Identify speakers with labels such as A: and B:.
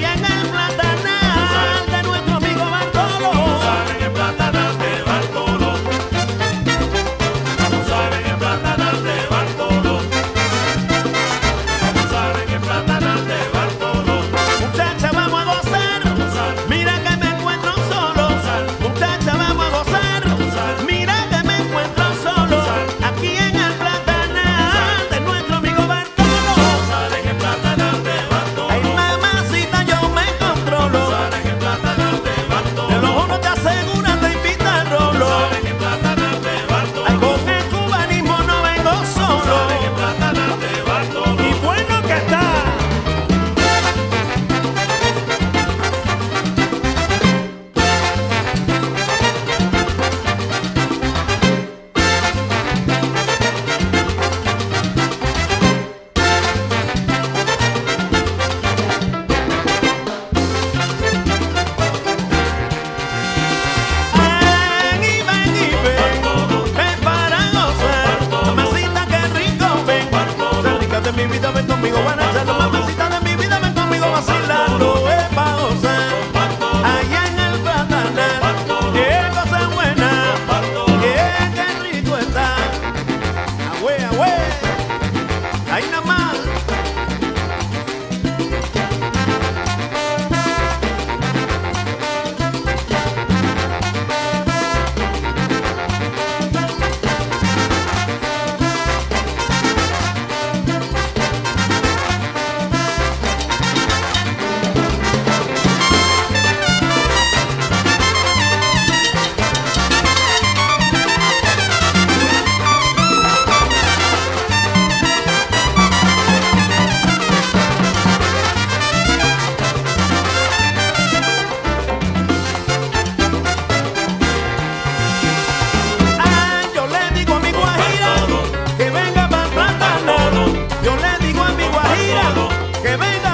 A: Yeah. de mi vida, ven conmigo, van a echarlo, mamacita de mi vida, ven conmigo, vacila. Que venga